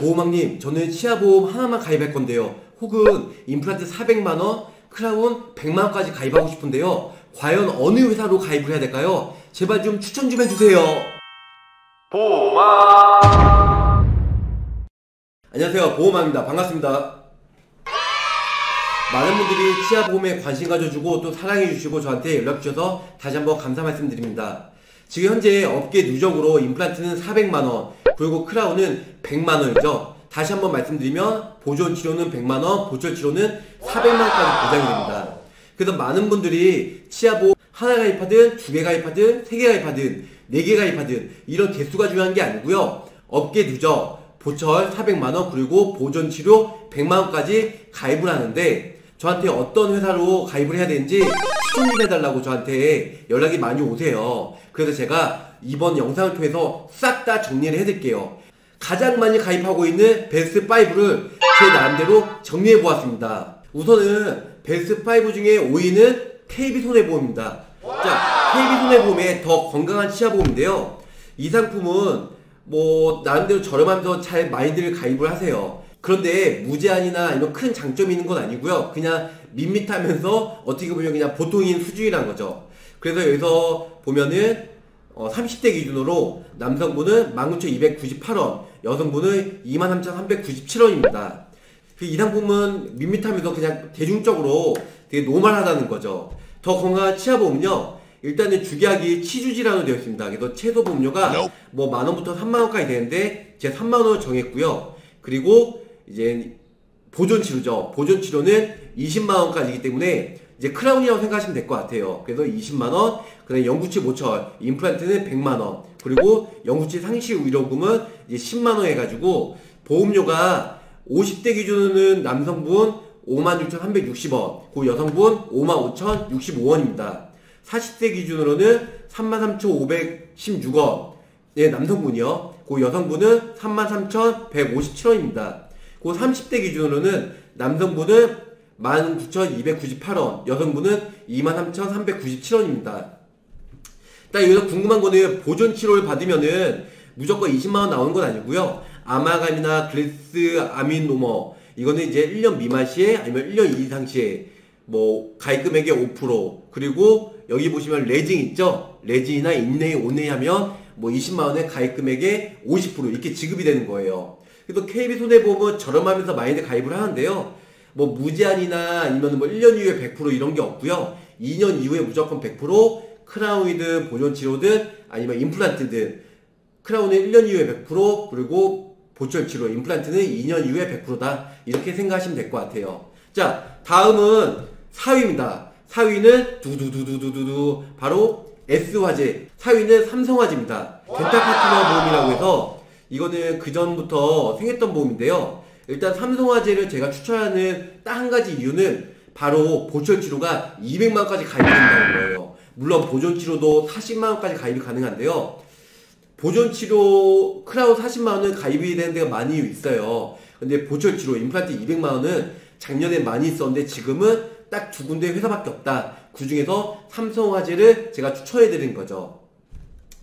보호망님, 저는 치아보험 하나만 가입할 건데요. 혹은 임플란트 400만원, 크라운 100만원까지 가입하고 싶은데요. 과연 어느 회사로 가입을 해야 될까요? 제발 좀 추천 좀 해주세요. 보호망! 안녕하세요. 보호망입니다. 반갑습니다. 많은 분들이 치아보험에 관심 가져주고 또 사랑해주시고 저한테 연락주셔서 다시 한번 감사 말씀드립니다. 지금 현재 업계 누적으로 임플란트는 400만원, 그리고 크라운은 100만원이죠. 다시 한번 말씀드리면 보존 치료는 100만원, 보철 치료는 400만원까지 보장이 됩니다. 그래서 많은 분들이 치아보험 하나 가입하든 두 개 가입하든 세 개 가입하든 네 개 가입하든 이런 개수가 중요한 게 아니고요. 업계 누적 보철 400만원 그리고 보존 치료 100만원까지 가입을 하는데 저한테 어떤 회사로 가입을 해야 되는지 추천 좀 해달라고 저한테 연락이 많이 오세요. 그래서 제가 이번 영상을 통해서 싹 다 정리를 해드릴게요. 가장 많이 가입하고 있는 베스트 5를 제 나름대로 정리해 보았습니다. 우선은 베스트 5 중에 5위는 KB손해보험입니다. 자, KB손해보험의 더 건강한 치아보험인데요. 이 상품은 뭐 나름대로 저렴하면서 잘 많이들 가입을 하세요. 그런데 무제한이나 아니면 큰 장점이 있는 건 아니고요. 그냥 밋밋하면서 어떻게 보면 그냥 보통인 수준이란 거죠. 그래서 여기서 보면은 어, 30대 기준으로 남성분은 19,298원, 여성분은 23,397원입니다. 그이 상품은 밋밋하면서 그냥 대중적으로 되게 normal하다는 거죠. 더 건강한 치아보험은요. 일단은 주계약이 치주지라고 되어 있습니다. 그래서 최소 보험료가 뭐 만원부터 3만원까지 되는데 제가 3만원을 정했고요. 그리고 이제 보존 치료죠. 보존 치료는 20만 원까지이기 때문에 이제 크라운이라고 생각하시면 될 것 같아요. 그래서 20만 원, 그다음에 영구치 모철, 임플란트는 100만 원, 그리고 영구치 상시 의료금은 이제 10만 원 해가지고 보험료가 50대 기준으로는 남성분 56,360원, 그 여성분 55,065원입니다. 40대 기준으로는 33,516원, 예, 남성분이요. 그 여성분은 33,157원입니다. 그 30대 기준으로는 남성분은 19,298원, 여성분은 23,397원입니다. 딱 여기서 궁금한 거는 보존 치료를 받으면은 무조건 20만원 나오는 건 아니고요. 아말감이나 glass ionomer, 이거는 이제 1년 미만 시에 아니면 1년 이상 시에 뭐 가입금액의 5% 그리고 여기 보시면 레진 있죠? 레진이나 inlay onlay 하면 뭐 20만원의 가입금액의 50% 이렇게 지급이 되는 거예요. 그래서 KB손해보험은 저렴하면서 많이들 가입을 하는데요. 뭐 무제한이나 아니면 뭐 1년 이후에 100% 이런 게 없고요. 2년 이후에 무조건 100% 크라운이든 보존 치료든 아니면 임플란트든 크라운은 1년 이후에 100% 그리고 보철 치료 임플란트는 2년 이후에 100%다 이렇게 생각하시면 될 것 같아요. 자 다음은 4위입니다. 4위는 두두두두두두 바로 S화재 4위는 삼성화재입니다. 덴탈파트너 보험이라고 해서 이거는 그 전부터 생겼던 보험인데요. 일단 삼성화재를 제가 추천하는 딱 한 가지 이유는 바로 보철치료가 200만원까지 가입이 된다는 거예요. 물론 보존치료도 40만원까지 가입이 가능한데요. 보존치료 크라운 40만원은 가입이 되는 데가 많이 있어요. 근데 보철치료 임플란트 200만원은 작년에 많이 있었는데 지금은 딱 두 군데 회사밖에 없다. 그 중에서 삼성화재를 제가 추천해드린 거죠.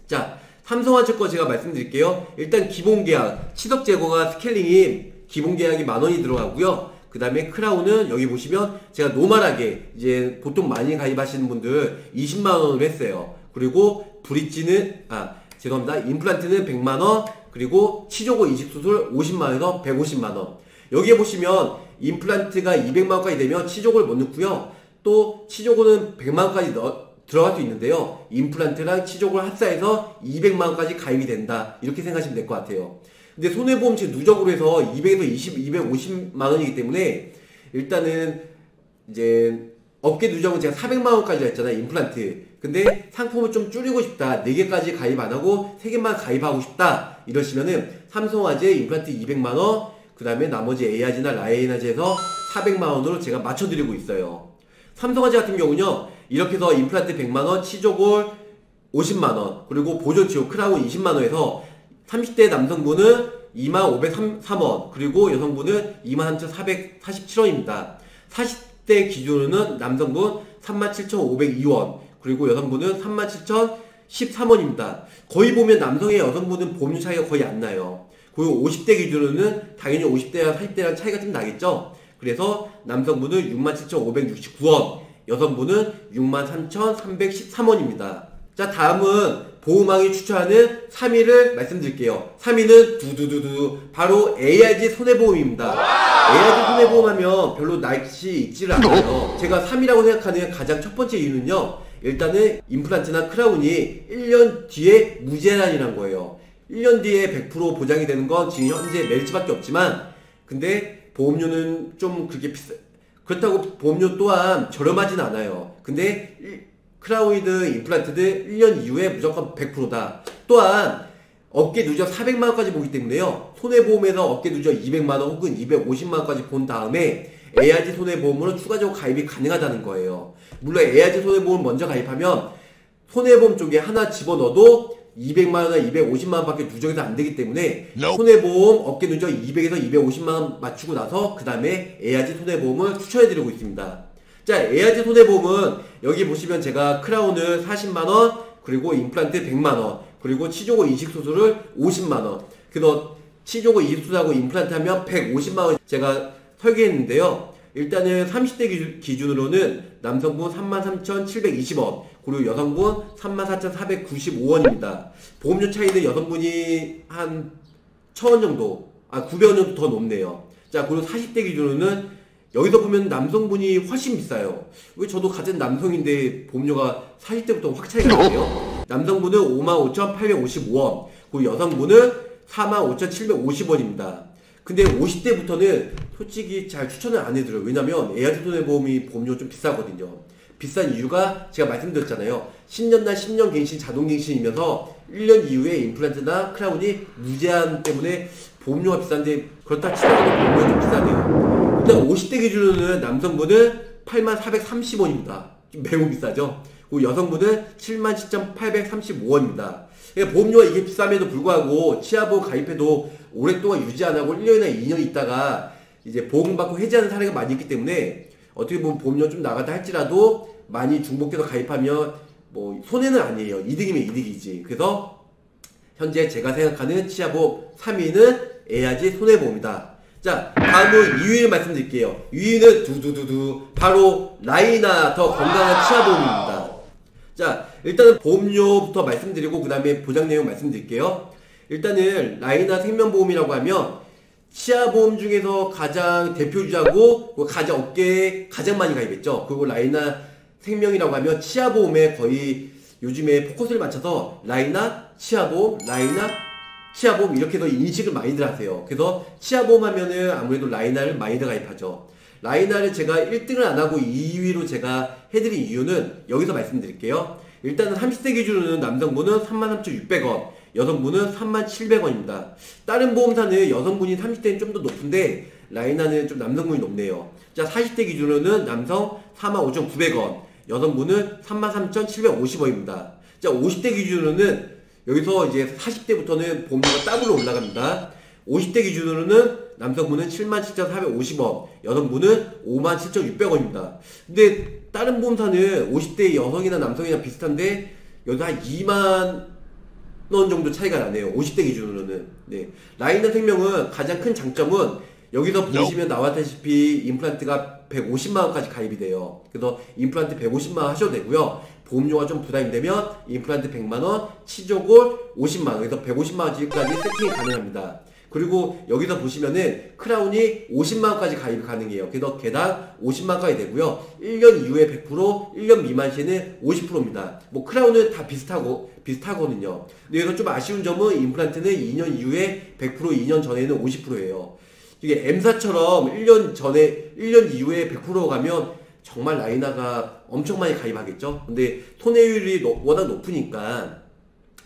자, 삼성화재 거 제가 말씀드릴게요. 일단 기본 계약, 치석 제거가 스케일링이 기본 계약이 만 원이 들어가고요. 그 다음에 크라운은 여기 보시면 제가 normal하게 이제 보통 많이 가입하시는 분들 20만원으로 했어요. 그리고 브릿지는, 아, 죄송합니다. 임플란트는 100만원, 그리고 치조골 이식수술 50만원에서 150만원. 여기에 보시면 임플란트가 200만원까지 되면 치조골을 못 넣고요. 또 치조골은 100만원까지 넣, 들어갈 수 있는데요. 임플란트랑 치조골을 합산해서 200만 원까지 가입이 된다. 이렇게 생각하시면 될 것 같아요. 근데 손해보험 지금 누적으로 해서 200에서 20, 250만 원이기 때문에 일단은 이제 업계 누적은 제가 400만 원까지 했잖아요. 임플란트. 근데 상품을 좀 줄이고 싶다. 4개까지 가입 안 하고 3개만 가입하고 싶다. 이러시면은 삼성화재 임플란트 200만 원, 그 다음에 나머지 에이아지나 라이나지에서 400만 원으로 제가 맞춰드리고 있어요. 삼성화재 같은 경우는요. 이렇게 해서 임플란트 100만원, 치조골 50만원, 그리고 보조 치료 크라운 20만원에서 30대 남성분은 2503원, 그리고 여성분은 23,447원입니다. 40대 기준으로는 남성분 37,502원, 그리고 여성분은 37,013원입니다. 거의 보면 남성의 여성분은 보험료 차이가 거의 안 나요. 그리고 50대 기준으로는 당연히 50대랑 40대랑 차이가 좀 나겠죠. 그래서 남성분은 67,569원, 여성분은 63,313원입니다. 자, 다음은 보호망이 추천하는 3위를 말씀드릴게요. 3위는 두두두두 바로 AIG 손해보험입니다. AIG 손해보험 하면 별로 낯이 익지를 않아요. 제가 3위라고 생각하는 가장 첫 번째 이유는요. 일단은 임플란트나 크라운이 1년 뒤에 무제한이란 거예요. 1년 뒤에 100% 보장이 되는 건 지금 현재 멜치밖에 없지만 근데 보험료는 좀 그렇게 비싸 그렇다고 보험료 또한 저렴하진 않아요. 근데 크라운이든 임플란트든 1년 이후에 무조건 100%다. 또한 업계 누적 400만 원까지 보기 때문에요. 손해보험에서 업계 누적 200만 원 혹은 250만 원까지 본 다음에 AIG 손해보험으로 추가적으로 가입이 가능하다는 거예요. 물론 AIG 손해보험 먼저 가입하면 손해보험 쪽에 하나 집어넣어도 200만 원이나 250만 원밖에 누적해서 안 되기 때문에 손해보험 업계 누적 200에서 250만 원 맞추고 나서 그 다음에 AIG 손해보험을 추천해드리고 있습니다. 자, 에아지 손해보험은 여기 보시면 제가 크라운을 40만 원, 그리고 임플란트 100만 원, 그리고 치조고 이식 수술을 50만 원. 그래서 치조고 이식 수술하고 임플란트 하면 150만 원 제가 설계했는데요. 일단은 30대 기준으로는 남성분 33,720원, 그리고 여성분 34,495원입니다. 보험료 차이는 여성분이 한 1000원 정도, 아, 900원 정도 더 높네요. 자, 그리고 40대 기준으로는 여기서 보면 남성분이 훨씬 비싸요. 왜 저도 같은 남성인데 보험료가 40대부터 확 차이가 나요? 남성분은 55,855원, 그리고 여성분은 45,750원입니다. 근데 50대부터는 솔직히 잘 추천을 안 해드려요. 왜냐면 에아지 손해보험이 보험료 좀 비싸거든요. 비싼 이유가 제가 말씀드렸잖아요. 10년날 10년 갱신 자동 갱신이면서 1년 이후에 임플란트나 크라운이 무제한 때문에 보험료가 비싼데 그렇다 치더라도 보험료가 좀 비싸네요. 일단 50대 기준으로는 남성분은 8430원입니다. 매우 비싸죠? 그리고 여성분은 77,835원입니다. 그러니까 보험료가 이게 비싸면도 불구하고 치아보험 가입해도 오랫동안 유지 안 하고 1년이나 2년 있다가 이제 보험받고 해지하는 사례가 많이 있기 때문에 어떻게 보면 보험료 좀 나가다 할지라도 많이 중복해서 가입하면 뭐 손해는 아니에요. 이득이면 이득이지. 그래서 현재 제가 생각하는 치아보험 3위는 에야지 손해보험이다. 자, 다음은 2위를 말씀드릴게요. 2위는 두두두두 바로 라이나 더 건강한 치아보험입니다. 자, 일단은 보험료부터 말씀드리고 그 다음에 보장 내용 말씀드릴게요. 일단은 라이나 생명보험이라고 하면 치아보험 중에서 가장 대표주자고 가장 어깨에 가장 많이 가입했죠. 그리고 라이나 생명이라고 하면 치아보험에 거의 요즘에 포커스를 맞춰서 라이나 치아보험, 라이나 치아보험 이렇게 해서 인식을 많이들 하세요. 그래서 치아보험 하면은 아무래도 라이나를 많이들 가입하죠. 라이나를 제가 1등을 안 하고 2위로 제가 해드린 이유는 여기서 말씀드릴게요. 일단은 30대 기준으로는 남성분은 33,600원, 여성분은 37,700원입니다. 다른 보험사는 여성분이 30대는 좀 더 높은데 라이나는 좀 남성분이 높네요. 자, 40대 기준으로는 남성 45,900원, 여성분은 33,750원입니다. 자, 50대 기준으로는 여기서 이제 40대부터는 보험료가 더블로 올라갑니다. 50대 기준으로는 남성분은 77,450원, 여성분은 57,600원입니다. 근데 다른 보험사는 50대 여성이나 남성이나 비슷한데 여기서 한 2만 원 정도 차이가 나네요. 50대 기준으로는. 네. 라이나 생명은 가장 큰 장점은 여기서 보시면 나왔다시피 임플란트가 150만 원까지 가입이 돼요. 그래서 임플란트 150만 원 하셔도 되고요. 보험료가 좀 부담이 되면 임플란트 100만 원, 치조골 50만 원, 그래서 150만 원까지 세팅이 가능합니다. 그리고 여기서 보시면은 크라운이 50만원까지 가입이 가능해요. 그래서 개당 50만원까지 되고요. 1년 이후에 100%, 1년 미만 시에는 50%입니다. 뭐 크라운은 다 비슷하고, 비슷하거든요. 근데 여기서 좀 아쉬운 점은 임플란트는 2년 이후에 100%, 2년 전에는 50%예요. 이게 M사처럼 1년 전에, 1년 이후에 100% 가면 정말 라이나가 엄청 많이 가입하겠죠? 근데 손해율이 워낙 높으니까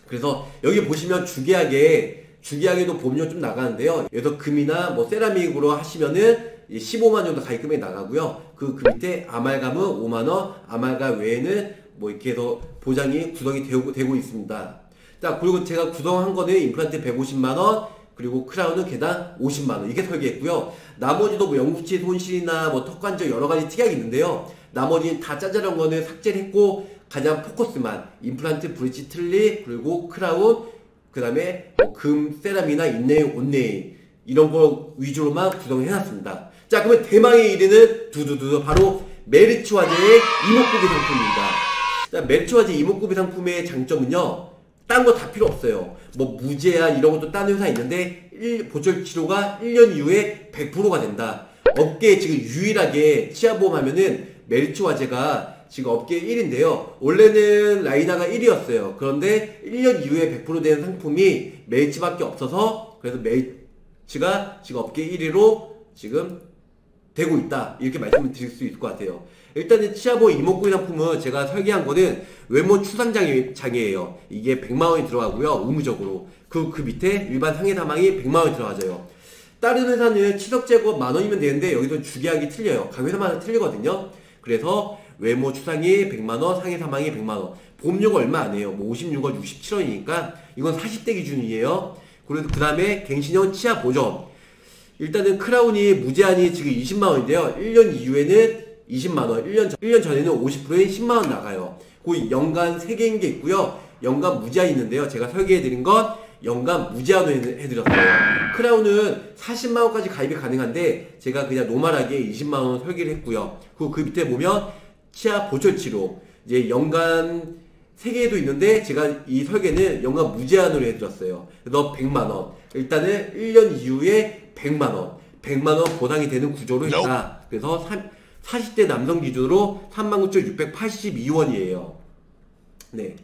그래서 여기 보시면 주계약에 주계약에도 보험료 좀 나가는데요. 여기서 금이나 뭐 세라믹으로 하시면은 15만 정도 가입금액 나가고요. 그, 그 밑에 아말감은 5만원, 아말감 외에는 뭐 이렇게 해서 보장이 구성이 되고, 되고 있습니다. 자, 그리고 제가 구성한 거는 임플란트 150만원, 그리고 크라운은 개당 50만원 이게 설계했고요. 나머지도 뭐 영구치 손실이나 뭐 턱관절 여러 가지 특약이 있는데요. 나머지는 다 짜잘한 거는 삭제를 했고 가장 포커스만 임플란트 브릿지 틀리 그리고 크라운 그 다음에 뭐 금, 세라믹이나 inlay, onlay 이런 거 위주로만 구성해놨습니다. 자 그러면 대망의 1위는 두두두두 바로 메리츠화재의 이목구비 상품입니다. 자 메리츠화재 이목구비 상품의 장점은요. 딴 거 다 필요 없어요. 뭐 무제한 이런 것도 딴 회사 있는데 일- 보철 치료가 1년 이후에 100%가 된다. 업계에 지금 유일하게 치아보험 하면은 메리츠화재가 지금 업계 1위인데요. 원래는 라이나가 1위였어요. 그런데 1년 이후에 100%된 상품이 메리츠밖에 없어서 그래서 메리츠가 지금 업계 1위로 지금 되고 있다. 이렇게 말씀을 드릴 수 있을 것 같아요. 일단은 치아보 이목구비 상품은 제가 설계한 거는 외모 추상장애, 장애예요. 이게 100만원이 들어가고요. 의무적으로. 그, 그 밑에 일반 상해 사망이 100만원이 들어가져요. 다른 회사는 치석 제거 만원이면 되는데 여기서 주계약이 틀려요. 각 회사마다 틀리거든요. 그래서 외모 추상이 100만원, 상해 사망이 100만원. 보험료가 얼마 안 해요. 뭐 56원, 67원이니까 이건 40대 기준이에요. 그래서 그 다음에 갱신형 치아 보험. 일단은 크라운이 무제한이 지금 20만원인데요. 1년 이후에는 20만원, 1년, 전, 1년 전에는 50%인 10만원 나가요. 그 연간 3개인 게 있고요. 연간 무제한 있는데요. 제가 설계해드린 건 연간 무제한으로 해- 해드렸어요. 크라운은 40만원까지 가입이 가능한데 제가 그냥 normal하게 20만원 설계를 했고요. 그리고 그 밑에 보면 치아 보철 치료. 이제 연간 3개도 있는데 제가 이 설계는 연간 무제한으로 해드렸어요. 그래서 100만원. 일단은 1년 이후에 100만원. 100만원 보상이 되는 구조로 했다. 그래서 40대 남성 기준으로 39,682원이에요. 네.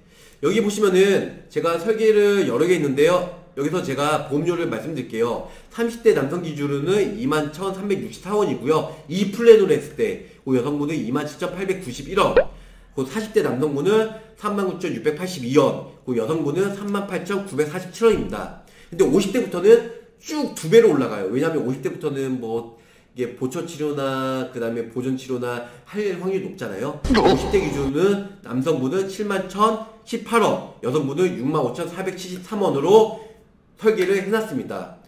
여기 보시면은 제가 설계를 여러 개 있는데요. 여기서 제가 보험료를 말씀드릴게요. 30대 남성 기준으로는 21,364원이고요. 이 플랜으로 했을 때, 그 여성분은 27,891원. 그 40대 남성분은 39,682원. 그 여성분은 38,947원입니다. 근데 50대부터는 쭉 두 배로 올라가요. 왜냐하면 50대부터는 뭐 이게 보초 치료나 그 다음에 보존 치료나 할 확률이 높잖아요. 50대 기준은 남성분은 7만 1,018원, 여성분은 6만 5,473원으로 설계를 해놨습니다.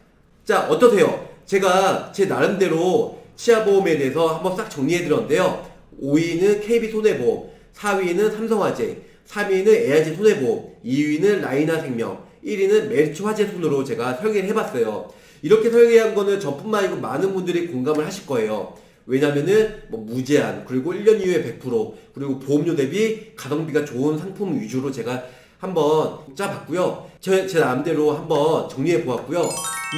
자 어떠세요? 제가 제 나름대로 치아보험에 대해서 한번 싹 정리해드렸는데요. 5위는 KB손해보험, 4위는 삼성화재, 3위는 AIG 손해보험, 2위는 라이나생명, 1위는 메리츠 화재 순으로 제가 설계를 해봤어요. 이렇게 설계한 거는 저뿐만 아니고 많은 분들이 공감을 하실 거예요. 왜냐면은 뭐 무제한 그리고 1년 이후에 100% 그리고 보험료 대비 가성비가 좋은 상품 위주로 제가 한번 짜봤고요. 제, 제 나름대로 한번 정리해 보았고요.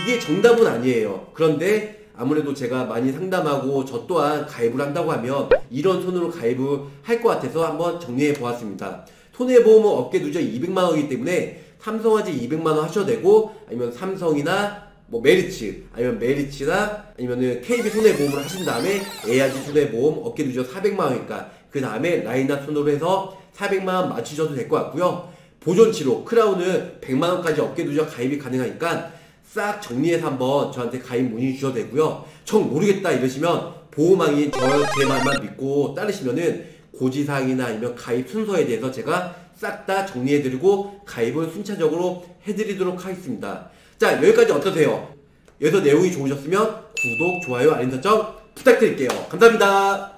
이게 정답은 아니에요. 그런데 아무래도 제가 많이 상담하고 저 또한 가입을 한다고 하면 이런 손으로 가입을 할 것 같아서 한번 정리해 보았습니다. 손해보험은 업계 누적 200만 원이기 때문에 삼성화재 200만 원 하셔도 되고 아니면 삼성이나 뭐 메리츠 아니면 메리츠나 아니면은 KB 손해보험을 하신 다음에 AIG 손해보험 업계 누적 400만 원이니까 그 다음에 라이나 손보로 해서 400만 원 맞추셔도 될 것 같고요. 보존치료 크라운은 100만 원까지 업계 누적 가입이 가능하니까 싹 정리해서 한번 저한테 가입 문의 주셔도 되고요. 정 모르겠다 이러시면 보호망인 저제 말만 믿고 따르시면은 고지사항이나 아니면 가입 순서에 대해서 제가 싹 다 정리해드리고 가입을 순차적으로 해드리도록 하겠습니다. 자 여기까지 어떠세요? 여기서 내용이 좋으셨으면 구독, 좋아요, 알림 설정 부탁드릴게요. 감사합니다.